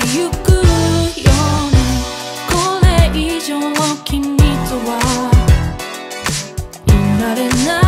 くよ。これ以上君とはいられない。